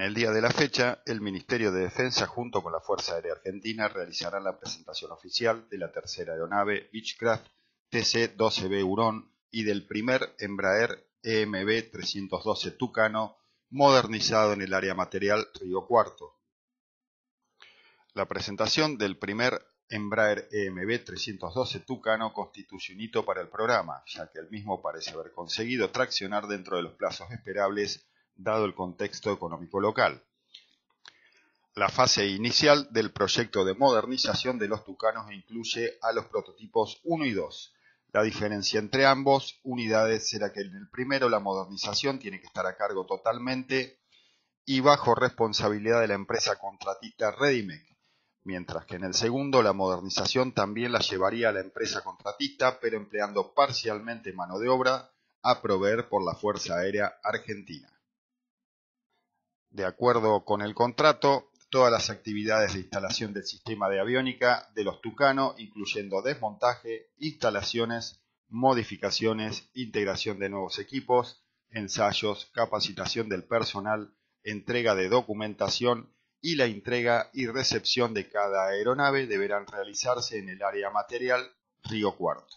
En el día de la fecha, el Ministerio de Defensa junto con la Fuerza Aérea Argentina realizarán la presentación oficial de la tercera aeronave Beechcraft TC-12B Hurón y del primer Embraer EMB 312 Tucano modernizado en el área material Río Cuarto. La presentación del primer Embraer EMB 312 Tucano constituye un hito para el programa, ya que el mismo parece haber conseguido traccionar dentro de los plazos esperables dado el contexto económico local. La fase inicial del proyecto de modernización de los Tucanos incluye a los prototipos 1 y 2. La diferencia entre ambos unidades será que en el primero la modernización tiene que estar a cargo totalmente y bajo responsabilidad de la empresa contratista Redimec, mientras que en el segundo la modernización también la llevaría a la empresa contratista, pero empleando parcialmente mano de obra a proveer por la Fuerza Aérea Argentina. De acuerdo con el contrato, todas las actividades de instalación del sistema de aviónica de los Tucano, incluyendo desmontaje, instalaciones, modificaciones, integración de nuevos equipos, ensayos, capacitación del personal, entrega de documentación y la entrega y recepción de cada aeronave deberán realizarse en el área material Río Cuarto.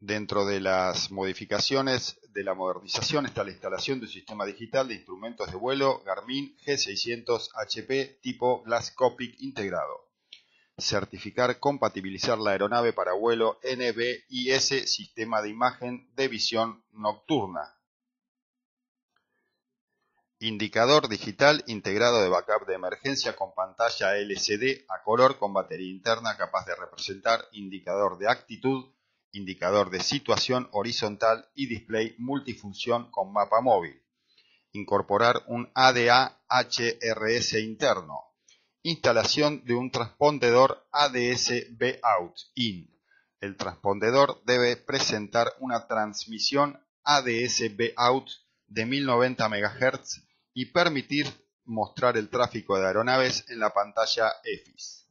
Dentro de las modificaciones de la modernización está la instalación de un sistema digital de instrumentos de vuelo Garmin G600 HP tipo Glass Cockpit integrado. Certificar compatibilizar la aeronave para vuelo NBIS sistema de imagen de visión nocturna. Indicador digital integrado de backup de emergencia con pantalla LCD a color con batería interna capaz de representar indicador de actitud indicador de situación horizontal y display multifunción con mapa móvil. Incorporar un ADA HRS interno. Instalación de un transpondedor ADS B-Out IN. El transpondedor debe presentar una transmisión ADS B-Out de 1090 MHz y permitir mostrar el tráfico de aeronaves en la pantalla EFIS.